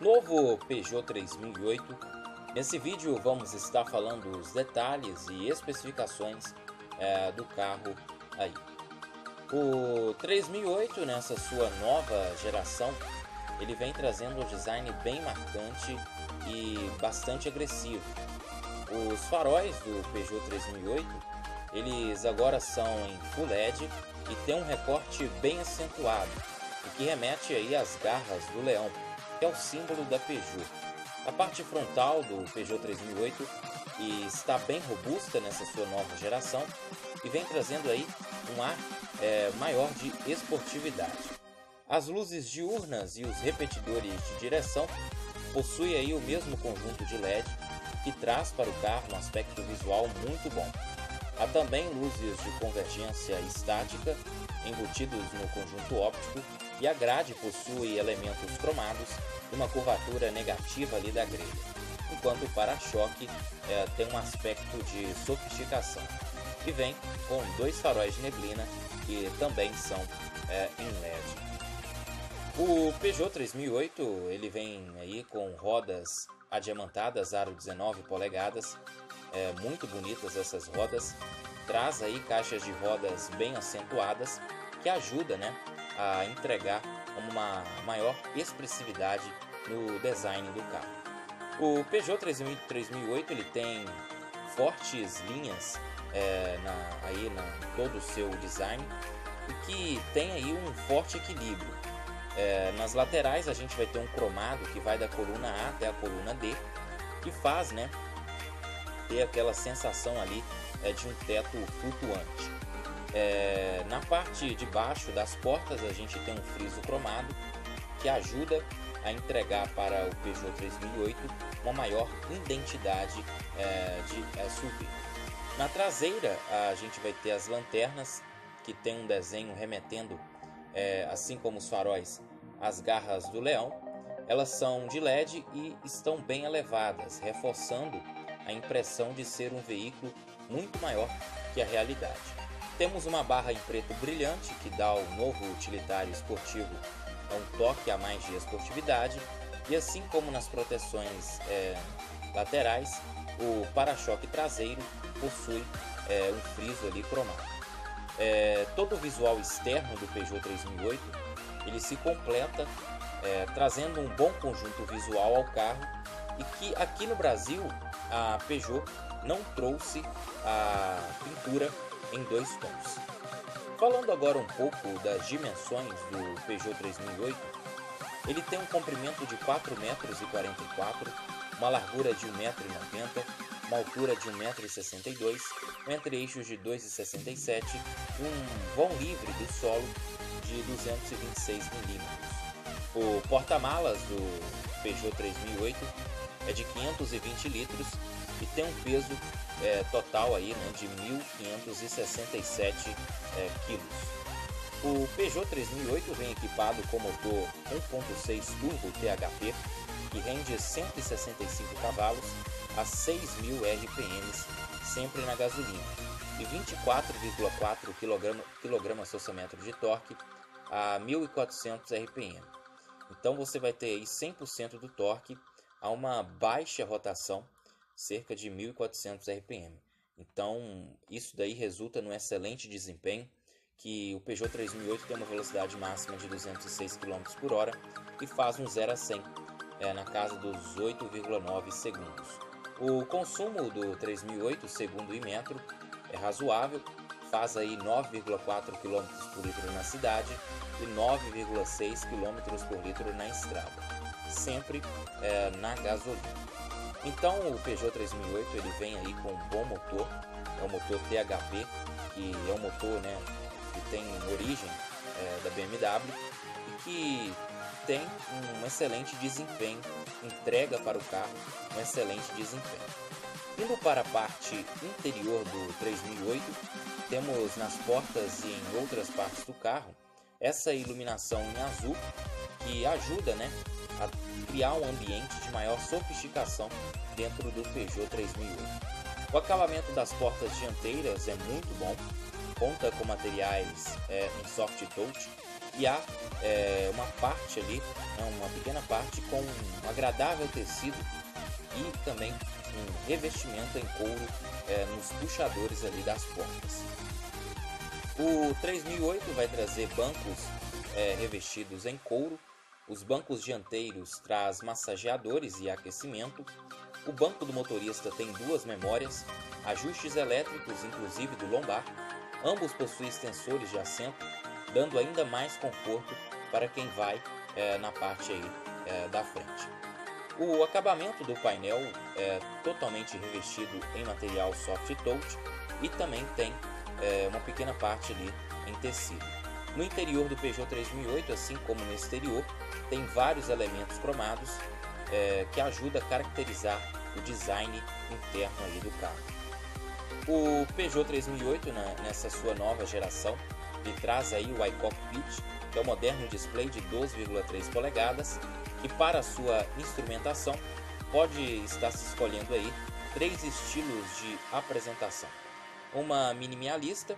Novo Peugeot 3008. Nesse vídeo vamos estar falando os detalhes e especificações é, do carro aí. O 3008 nessa sua nova geração ele vem trazendo um design bem marcante e bastante agressivo. Os faróis do Peugeot 3008 eles agora são em Full LED e tem um recorte bem acentuado, o que remete aí às garras do leão que é o símbolo da Peugeot. A parte frontal do Peugeot 3008 está bem robusta nessa sua nova geração e vem trazendo aí um ar é, maior de esportividade. As luzes diurnas e os repetidores de direção possuem aí o mesmo conjunto de LED que traz para o carro um aspecto visual muito bom. Há também luzes de convergência estática embutidos no conjunto óptico e a grade possui elementos cromados e uma curvatura negativa ali da grelha, enquanto o para-choque é, tem um aspecto de sofisticação e vem com dois faróis de neblina que também são é, em LED. O Peugeot 3008 ele vem aí com rodas adiamantadas, aro 19 polegadas, é, muito bonitas essas rodas, traz aí caixas de rodas bem acentuadas que ajuda né, a entregar uma maior expressividade no design do carro. O Peugeot 3008 ele tem fortes linhas é, na, aí na todo o seu design e que tem aí um forte equilíbrio. É, nas laterais a gente vai ter um cromado que vai da coluna A até a coluna D, que faz né, ter aquela sensação ali é, de um teto flutuante. É, na parte de baixo das portas a gente tem um friso cromado que ajuda a entregar para o Peugeot 3008 uma maior identidade é, de SUV. Na traseira a gente vai ter as lanternas que tem um desenho remetendo, é, assim como os faróis, as garras do leão. Elas são de LED e estão bem elevadas, reforçando a impressão de ser um veículo muito maior que a realidade. Temos uma barra em preto brilhante que dá ao novo utilitário esportivo um toque a mais de esportividade e assim como nas proteções é, laterais, o para-choque traseiro possui é, um friso ali cromado. É, todo o visual externo do Peugeot 3008 ele se completa é, trazendo um bom conjunto visual ao carro e que aqui no Brasil a Peugeot não trouxe a pintura em dois tons. Falando agora um pouco das dimensões do Peugeot 3008, ele tem um comprimento de 4,44 metros, uma largura de 1,90 m, uma altura de 1,62 m, um entre-eixos de 2,67 e um vão livre do solo de 226 mm. O porta-malas do Peugeot 3008 é de 520 litros e tem um peso é, total aí, né, de 1.567 é, quilos. O Peugeot 3008 vem equipado com motor 1.6 turbo THP que rende 165 cavalos a 6.000 RPMs, sempre na gasolina, e 24,4 kg de torque a 1.400 RPM. Então você vai ter aí 100% do torque a uma baixa rotação cerca de 1.400 RPM. Então, isso daí resulta num excelente desempenho, que o Peugeot 3008 tem uma velocidade máxima de 206 km por hora e faz um 0 a 100 é, na casa dos 8,9 segundos. O consumo do 3008, segundo o Imetro, é razoável, faz aí 9,4 km por litro na cidade e 9,6 km por litro na estrada, sempre é, na gasolina. Então o Peugeot 3008 ele vem aí com um bom motor, é um motor THP, que é um motor né, que tem origem é, da BMW e que tem um excelente desempenho, entrega para o carro um excelente desempenho. Indo para a parte interior do 3008, temos nas portas e em outras partes do carro essa iluminação em azul que ajuda né, a criar um ambiente de maior sofisticação dentro do Peugeot 3008. O acabamento das portas dianteiras é muito bom, conta com materiais é, em soft touch e há é, uma parte ali, né, uma pequena parte com um agradável tecido e também um revestimento em couro é, nos puxadores ali das portas. O 3008 vai trazer bancos é, revestidos em couro, os bancos dianteiros traz massageadores e aquecimento, o banco do motorista tem duas memórias, ajustes elétricos inclusive do lombar, ambos possuem extensores de assento, dando ainda mais conforto para quem vai é, na parte aí é, da frente. O acabamento do painel é totalmente revestido em material soft touch e também tem é, uma pequena parte ali em tecido. No interior do Peugeot 3008, assim como no exterior, tem vários elementos cromados é, que ajudam a caracterizar o design interno aí do carro. O Peugeot 3008, né, nessa sua nova geração, ele traz aí o iCockpit, que é o moderno display de 12,3 polegadas, que para sua instrumentação pode estar se escolhendo aí três estilos de apresentação. Uma minimalista,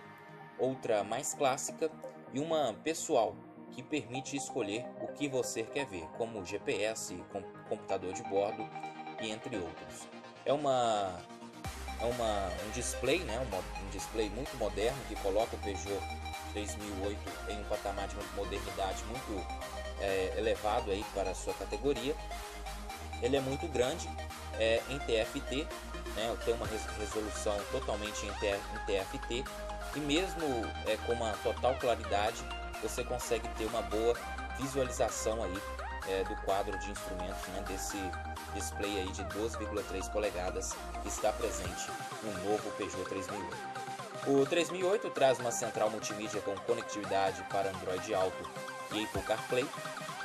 outra mais clássica e uma pessoal, que permite escolher o que você quer ver, como GPS, computador de bordo e entre outros. É uma é uma, um display, né, um, um display muito moderno que coloca o Peugeot 3008 em um patamar de modernidade muito é, elevado aí para a sua categoria. Ele é muito grande, é em TFT, né, tem uma resolução totalmente em, TFT e mesmo é, com uma total claridade você consegue ter uma boa visualização aí é, do quadro de instrumentos né, desse display aí de 12,3 polegadas que está presente no novo Peugeot 3008. O 3008 traz uma central multimídia com conectividade para Android Auto e Apple CarPlay.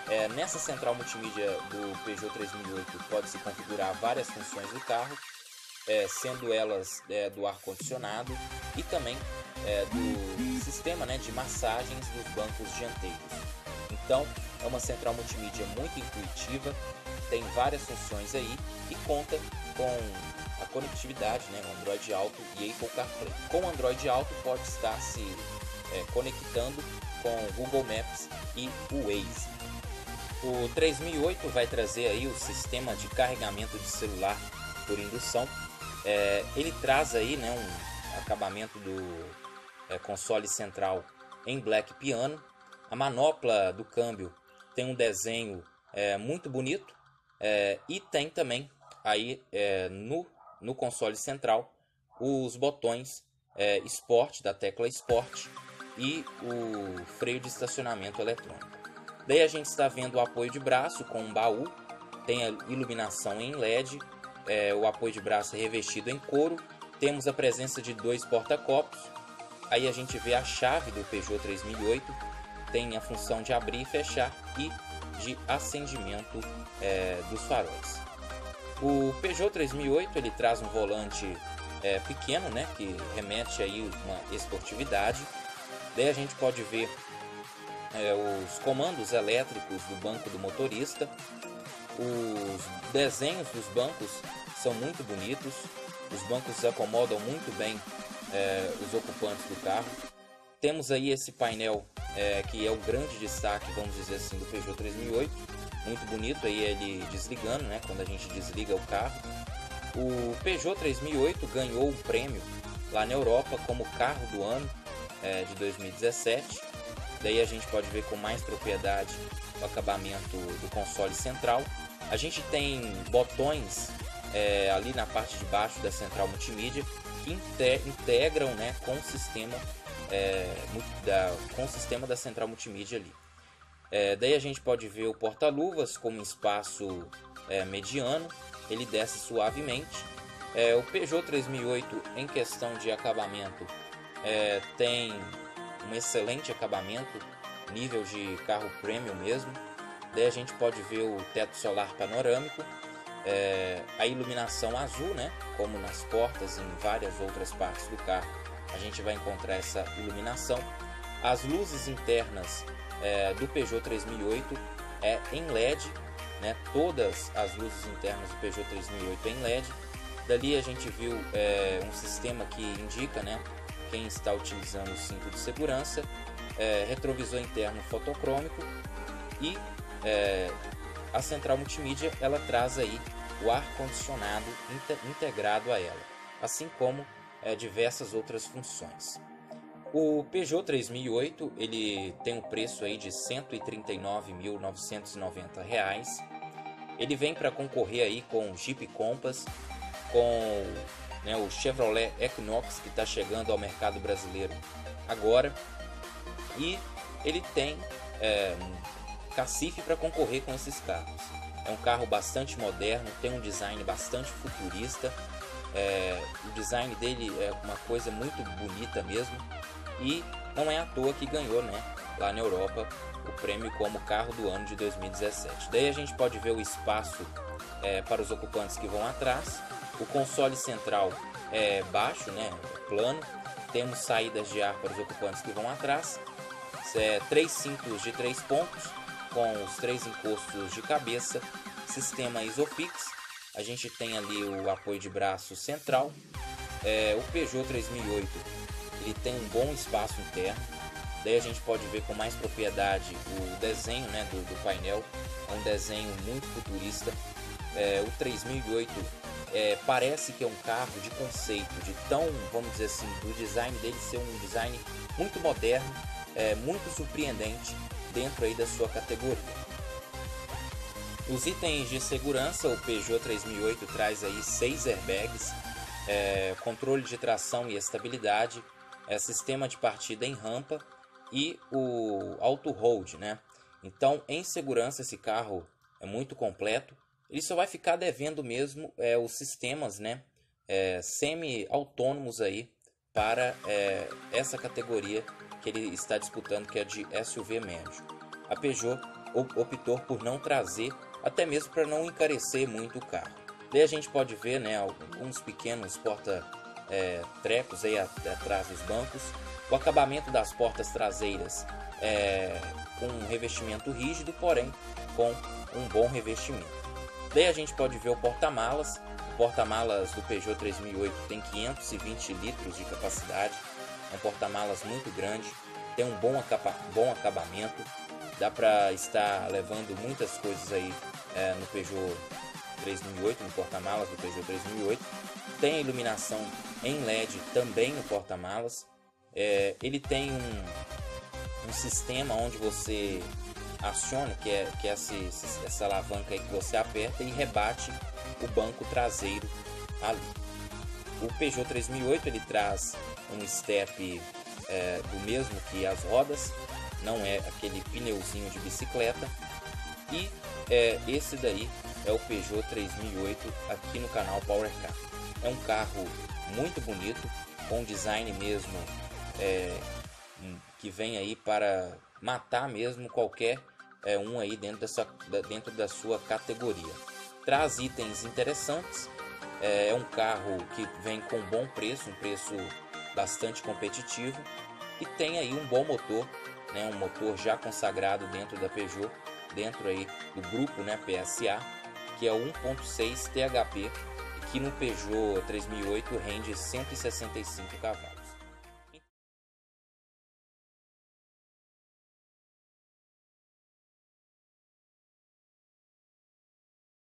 É, nessa central multimídia do Peugeot 3008 pode-se configurar várias funções do carro, é, sendo elas é, do ar-condicionado e também é, do sistema né, de massagens dos bancos dianteiros. Então, é uma central multimídia muito intuitiva, tem várias funções aí e conta com a conectividade, né, Android Auto e Apple CarPlay. Com Android Auto pode estar se é, conectando com o Google Maps e o Waze. O 3008 vai trazer aí o sistema de carregamento de celular por indução. É, ele traz aí né, um acabamento do é, console central em black piano. A manopla do câmbio tem um desenho é, muito bonito é, e tem também aí é, no, no console central os botões é, Sport da tecla Sport e o freio de estacionamento eletrônico. Daí a gente está vendo o apoio de braço com um baú, tem a iluminação em LED, é, o apoio de braço é revestido em couro, temos a presença de dois porta-copos, aí a gente vê a chave do Peugeot 3008 tem a função de abrir e fechar e de acendimento é, dos faróis. O Peugeot 3008 ele traz um volante é, pequeno, né, que remete aí uma esportividade. Daí a gente pode ver é, os comandos elétricos do banco do motorista. Os desenhos dos bancos são muito bonitos. Os bancos acomodam muito bem é, os ocupantes do carro. Temos aí esse painel é, que é o grande destaque, vamos dizer assim, do Peugeot 3008. Muito bonito aí ele desligando, né? Quando a gente desliga o carro. O Peugeot 3008 ganhou um prêmio lá na Europa como carro do ano é, de 2017. Daí a gente pode ver com mais propriedade o acabamento do console central. A gente tem botões é, ali na parte de baixo da central multimídia que integram né, com o sistema é, da, com o sistema da central multimídia ali. É, daí a gente pode ver o porta-luvas como espaço é, mediano, ele desce suavemente. É, o Peugeot 3008 em questão de acabamento é, tem um excelente acabamento, nível de carro premium mesmo. Daí a gente pode ver o teto solar panorâmico, é, a iluminação azul, né, como nas portas e em várias outras partes do carro a gente vai encontrar essa iluminação. As luzes internas é, do Peugeot 3008 é em LED, né? todas as luzes internas do Peugeot 3008 é em LED. Dali a gente viu é, um sistema que indica né, quem está utilizando o cinto de segurança, é, retrovisor interno fotocrômico e é, a central multimídia ela traz aí o ar condicionado integrado a ela, assim como é, diversas outras funções. O Peugeot 3008 ele tem um preço aí de R$ 139.990. Ele vem para concorrer aí com o Jeep Compass, com né, o Chevrolet Equinox que está chegando ao mercado brasileiro agora e ele tem é, um cacife para concorrer com esses carros. É um carro bastante moderno, tem um design bastante futurista. É, o design dele é uma coisa muito bonita mesmo. E não é à toa que ganhou né, lá na Europa o prêmio como carro do ano de 2017. Daí a gente pode ver o espaço é, para os ocupantes que vão atrás. O console central é baixo, né, plano. Temos saídas de ar para os ocupantes que vão atrás. É, três cintos de três pontos com os três encostos de cabeça, sistema Isofix, a gente tem ali o apoio de braço central, é, o Peugeot 3008 ele tem um bom espaço interno, daí a gente pode ver com mais propriedade o desenho né, do, do painel, é um desenho muito futurista, é, o 3008 é, parece que é um carro de conceito, de tão, vamos dizer assim, do design dele ser um design muito moderno, é, muito surpreendente, dentro aí da sua categoria. Os itens de segurança, o Peugeot 3008 traz aí seis airbags, é, controle de tração e estabilidade, é, sistema de partida em rampa e o auto hold, né? Então, em segurança esse carro é muito completo. Ele só vai ficar devendo mesmo é, os sistemas, né? É, semi-autônomos aí para é, essa categoria que ele está disputando, que é de SUV médio. A Peugeot optou por não trazer, até mesmo para não encarecer muito o carro. Daí a gente pode ver né, alguns pequenos porta-trecos é, aí atrás dos bancos. O acabamento das portas traseiras é com um revestimento rígido, porém com um bom revestimento. Daí a gente pode ver o porta-malas. O porta-malas do Peugeot 3008 tem 520 litros de capacidade é um porta-malas muito grande, tem um bom, acaba, bom acabamento, dá para estar levando muitas coisas aí é, no Peugeot 3008, no porta-malas do Peugeot 3008. Tem iluminação em LED também no porta-malas. É, ele tem um, um sistema onde você aciona, que é, que é essa, essa alavanca aí que você aperta e rebate o banco traseiro ali. O Peugeot 3008 ele traz um step é, do mesmo que as rodas, não é aquele pneuzinho de bicicleta. E é, esse daí é o Peugeot 3008 aqui no canal Power Car. É um carro muito bonito, com design mesmo é, que vem aí para matar mesmo qualquer é, um aí dentro, dessa, dentro da sua categoria. Traz itens interessantes, é, é um carro que vem com bom preço, um preço bastante competitivo e tem aí um bom motor, né, um motor já consagrado dentro da Peugeot, dentro aí do grupo né, PSA, que é o 1.6 THP, que no Peugeot 3008 rende 165 cavalos.